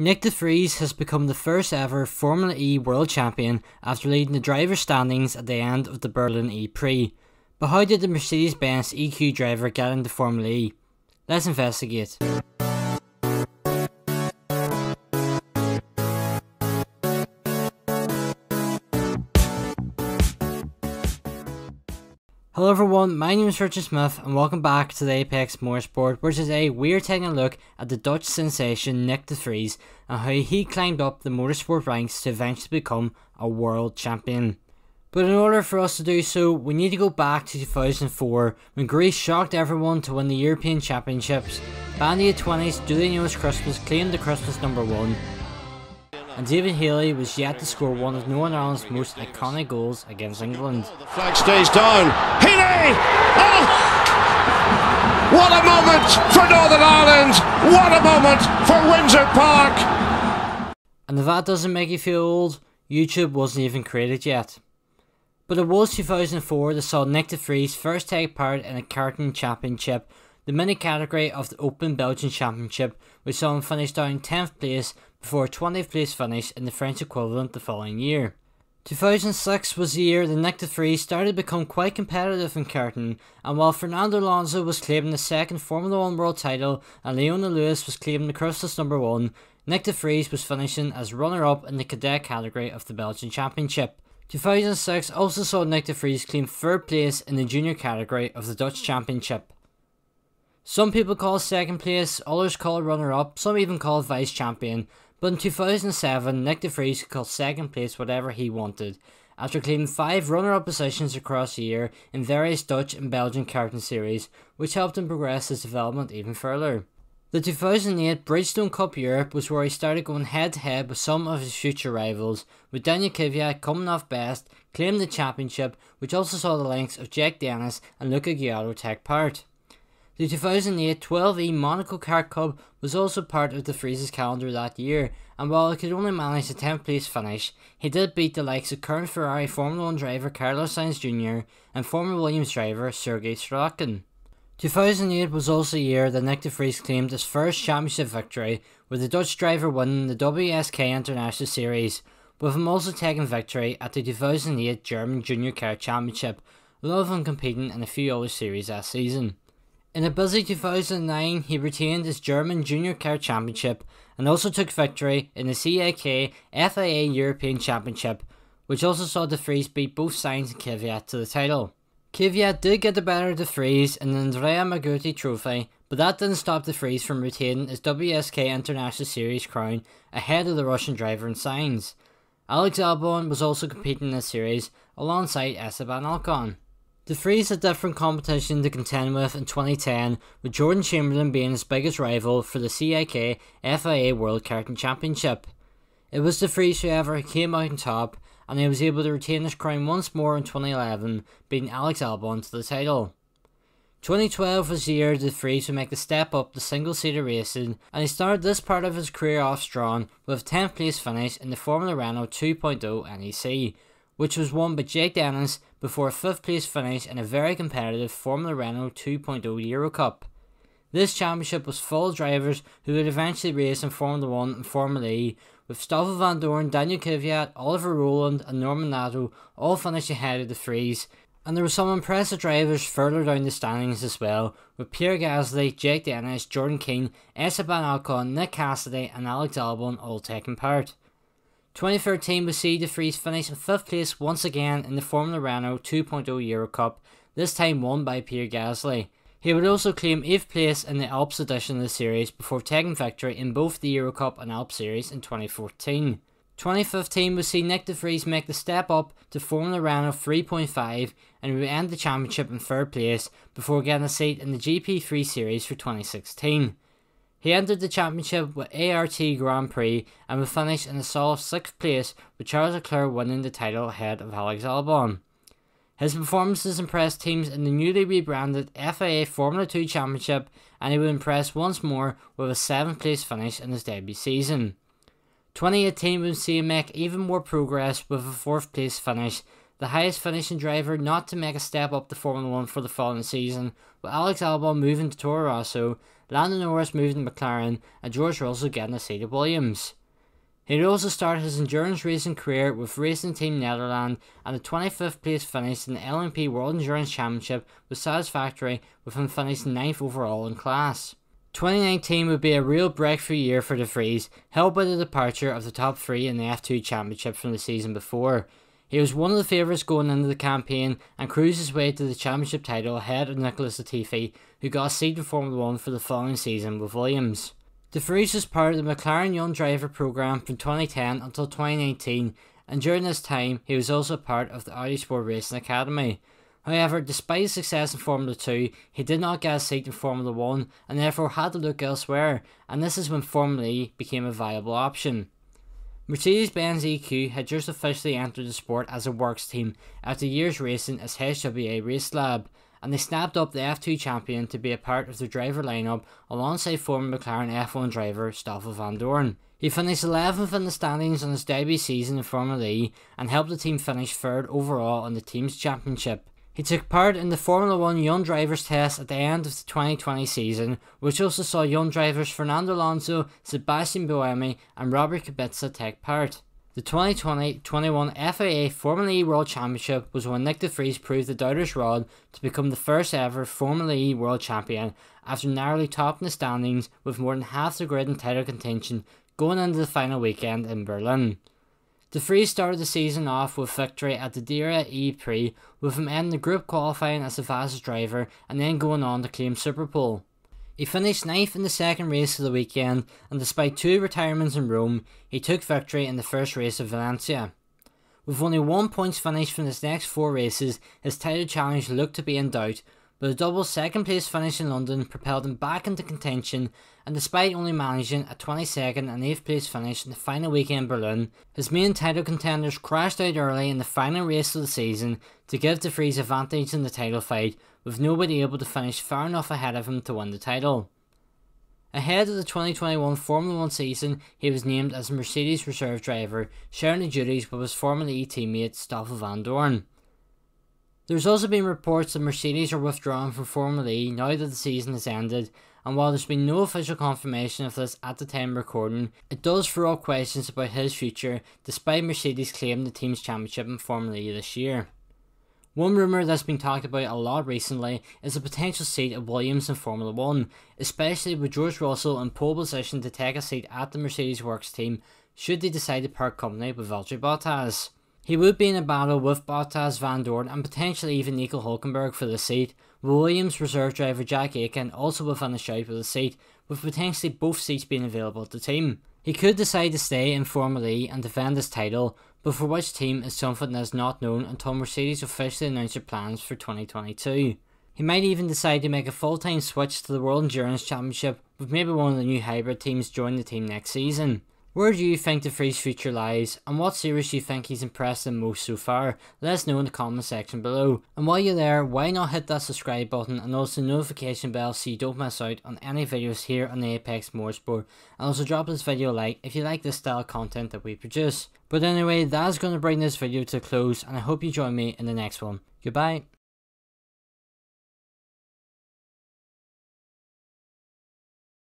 Nyck de Vries has become the first ever Formula E world champion after leading the driver standings at the end of the Berlin E Prix. But how did the Mercedes Benz EQ driver get into Formula E? Let's investigate. Hello everyone, my name is Richard Smyth and welcome back to the Apex Motorsport where today we're taking a look at the Dutch sensation Nyck de Vries and how he climbed up the motorsport ranks to eventually become a world champion. But in order for us to do so, we need to go back to 2004 when Greece shocked everyone to win the European Championships. Band Aid 20s Do They Christmas claimed the Christmas number 1 and David Healy was yet to score one of Northern Ireland's most iconic goals against England. The flag stays down. Healy! Oh! What a moment for Northern Ireland! What a moment for Windsor Park! And if that doesn't make you feel old, YouTube wasn't even created yet. But it was 2004 that saw Nyck de Vries first take part in a karting championship the mini category of the Open Belgian Championship, which saw him finish down 10th place before a 20th place finish in the French equivalent the following year. 2006 was the year the de Vries started to become quite competitive in karting, and while Fernando Alonso was claiming the second Formula 1 world title and Leona Lewis was claiming the Christmas number 1, Nyck de Vries was finishing as runner-up in the cadet category of the Belgian Championship. 2006 also saw de Vries claim third place in the junior category of the Dutch Championship. Some people call second place, others call runner up, some even call vice champion. But in 2007, Nyck de Vries could call second place whatever he wanted, after claiming five runner up positions across the year in various Dutch and Belgian karting series, which helped him progress his development even further. The 2008 Bridgestone Cup Europe was where he started going head to head with some of his future rivals, with Daniel Kvyat coming off best, claiming the championship, which also saw the likes of Jack Dennis and Luca Ghiotto take part. The 2008 12E Monaco Kart Cup was also part of de Vries' calendar that year, and while he could only manage a 10th place finish, he did beat the likes of current Ferrari Formula 1 driver Carlos Sainz Jr. and former Williams driver Sergei Sirotkin. 2008 was also the year that Nyck de Vries claimed his first championship victory, with the Dutch driver winning the WSK International Series, with him also taking victory at the 2008 German Junior Kart Championship, with him competing in a few other series that season. In a busy 2009, he retained his German Junior Kart Championship and also took victory in the CIK FIA European Championship, which also saw De Vries beat both Sainz and Kvyat to the title. Kvyat did get the better of De Vries in the Andrea Margutti Trophy, but that didn't stop De Vries from retaining his WSK International Series crown ahead of the Russian driver in Sainz. Alex Albon was also competing in this series alongside Esteban Ocon. De Vries had different competition to contend with in 2010, with Jordan Chamberlain being his biggest rival for the CIK FIA World Karting Championship. It was Vries, however, who came out on top, and he was able to retain his crown once more in 2011, beating Alex Albon to the title. 2012 was the year De Vries would make the step up to single-seater racing, and he started this part of his career off strong with a 10th place finish in the Formula Renault 2.0 NEC, which was won by Jake Dennis before a fifth place finish in a very competitive Formula Renault 2.0 Euro Cup. This championship was full of drivers who would eventually race in Formula 1 and Formula E, with Stoffel Vandoorne, Daniel Kvyat, Oliver Rowland and Norman Nato all finishing ahead of de Vries, and there were some impressive drivers further down the standings as well, with Pierre Gasly, Jake Dennis, Jordan King, Esteban Ocon, Nick Cassidy and Alex Albon all taking part. 2013 would see De Vries finish in 5th place once again in the Formula Renault 2.0 Euro Cup, this time won by Pierre Gasly. He would also claim 8th place in the Alps edition of the series before taking victory in both the Euro Cup and Alps series in 2014. 2015 would see Nyck de Vries make the step up to Formula Renault 3.5 and would end the championship in 3rd place before getting a seat in the GP3 series for 2016. He entered the championship with ART Grand Prix and would finish in a solid 6th place with Charles Leclerc winning the title ahead of Alex Albon. His performances impressed teams in the newly rebranded FIA Formula 2 Championship and he would impress once more with a 7th place finish in his debut season. 2018 would see him make even more progress with a 4th place finish, the highest finishing driver not to make a step up to Formula 1 for the following season, with Alex Albon moving to Toro Rosso Lando Norris moving to McLaren, and George Russell getting a seat at Williams. He also started his endurance racing career with Racing Team Nederland, and the 25th place finish in the LMP World Endurance Championship was satisfactory, with him finishing 9th overall in class. 2019 would be a real breakthrough year for De Vries, helped by the departure of the top three in the F2 Championship from the season before. He was one of the favourites going into the campaign and cruised his way to the championship title ahead of Nicholas Latifi, who got a seat in Formula 1 for the following season with Williams. De Vries was part of the McLaren Young Driver programme from 2010 until 2019, and during this time he was also part of the Audi Sport Racing Academy. However, despite his success in Formula 2, he did not get a seat in Formula 1 and therefore had to look elsewhere, and this is when Formula E became a viable option. Mercedes Benz EQ had just officially entered the sport as a works team after years racing as HWA Race Lab, and they snapped up the F2 champion to be a part of the driver lineup alongside former McLaren F1 driver Stoffel Vandoorne. He finished 11th in the standings on his debut season in Formula E and helped the team finish third overall in the team's championship. He took part in the Formula 1 Young Drivers Test at the end of the 2020 season, which also saw young drivers Fernando Alonso, Sebastian Buemi, and Robert Kubica take part. The 2020-21 FIA Formula E World Championship was when Nyck De Vries proved the doubters wrong to become the first ever Formula E World Champion after narrowly topping the standings with more than half the grid in title contention going into the final weekend in Berlin. De Vries started the season off with victory at the Diriyah E Prix, with him ending the group qualifying as the fastest driver and then going on to claim Superpole. He finished ninth in the second race of the weekend, and despite two retirements in Rome, he took victory in the first race of Valencia. With only one points finished from his next four races, his title challenge looked to be in doubt, but a double second place finish in London propelled him back into contention, and despite only managing a 22nd and 8th place finish in the final weekend in Berlin, his main title contenders crashed out early in the final race of the season to give De Vries advantage in the title fight, with nobody able to finish far enough ahead of him to win the title. Ahead of the 2021 Formula 1 season, he was named as Mercedes reserve driver, sharing the duties with his Formula E teammate Stoffel Vandoorne. There's also been reports that Mercedes are withdrawing from Formula E now that the season has ended, and while there's been no official confirmation of this at the time of recording, it does throw up questions about his future despite Mercedes claiming the team's championship in Formula E this year. One rumour that's been talked about a lot recently is a potential seat at Williams in Formula 1, especially with George Russell in pole position to take a seat at the Mercedes Works team should they decide to part company with Valtteri Bottas. He would be in a battle with Bottas, Vandoorne, and potentially even Nico Hulkenberg for the seat, Williams reserve driver Jack Aitken also within the shout for the seat, with potentially both seats being available at the team. He could decide to stay in Formula E and defend his title, but for which team is something that is not known until Mercedes officially announce their plans for 2022. He might even decide to make a full time switch to the World Endurance Championship, with maybe one of the new hybrid teams joining the team next season. Where do you think de Vries' future lies, and what series do you think he's impressed the most so far? Let us know in the comment section below. And while you're there, why not hit that subscribe button and also notification bell so you don't miss out on any videos here on the Apex Motorsport. And also drop this video a like if you like this style content that we produce. But anyway, that's going to bring this video to a close, and I hope you join me in the next one. Goodbye.